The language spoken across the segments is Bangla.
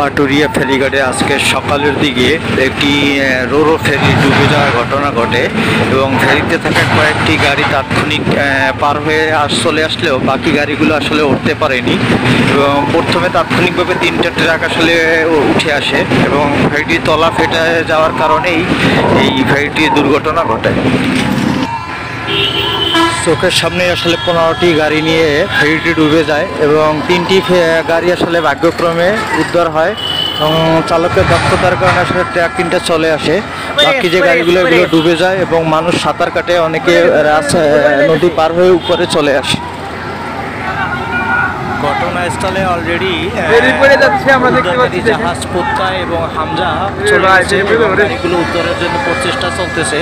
পাটুরিয়া ফেরিঘাটে আজকে সকালের দিকে একটি রোরো ফেরি ডুবে যাওয়ার ঘটনা ঘটে এবং ফেরিতে থাকা কয়েকটি গাড়ি তাৎক্ষণিক পার হয়ে আস, চলে আসলেও বাকি গাড়িগুলো আসলে উঠতে পারেনি। এবং প্রথমে তাৎক্ষণিকভাবে তিনটা ট্রাক আসলে উঠে আসে এবং ফেরিটি তলা ফেটে যাওয়ার কারণেই এই ফেরিটি দুর্ঘটনা ঘটে। চোখের সামনে আসলে পনেরোটি গাড়ি নিয়ে ফেরিটি ডুবে যায় এবং তিনটি গাড়ি আসলে ভাগ্যক্রমে উদ্ধার হয় এবং চালকের দক্ষতার কারণে আসলে ট্র্যাক তিনটা চলে আসে। বাকি যে গাড়িগুলো এগুলো ডুবে যায় এবং মানুষ সাঁতার কাটে অনেকে রাস্তা নদী পার হয়ে উপরে চলে আসে। ঘটনাস্থলে অলরেডি যাচ্ছে, আমরা দেখতে পাচ্ছি। জাহাজ পোত্তা এবং হামজা চলে। গাড়িগুলো উদ্ধারের জন্য প্রচেষ্টা চলতেছে।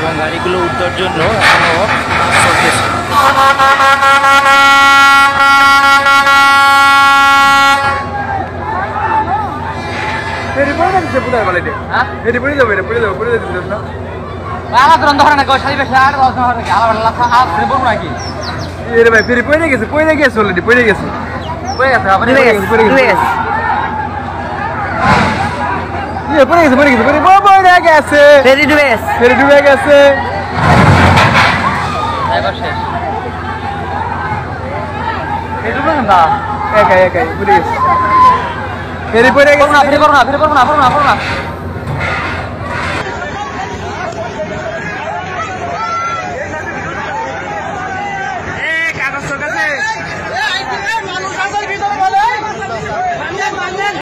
এবং গাড়িগুলো উদ্ধার জন্য এখনও চলতেছে ফেরি পড়ে যাচ্ছে পুদার বালিতে ফেরি পড়ে যাবে এটা পড়ে যাবে পড়ে যাচ্ছে না এরে ভাই ফেরি পড়ে গেছে পড়ে গেছে অলরেডি পড়ে গেছে। পড়ে গেছে আবার ডুবে গেছে, পড়ে ডুবে গেছে। গেছে। ইয়ে, পড়ে গেছে পড়ে গেছে পড়ে পড়ে গেছে। ফেরি ডুবে গেছে। ফেরি ডুবে গেছে। ফেরি ডুবে না? একাই একাই পড়ে গেছে। ফেরি পড়ে গেছে।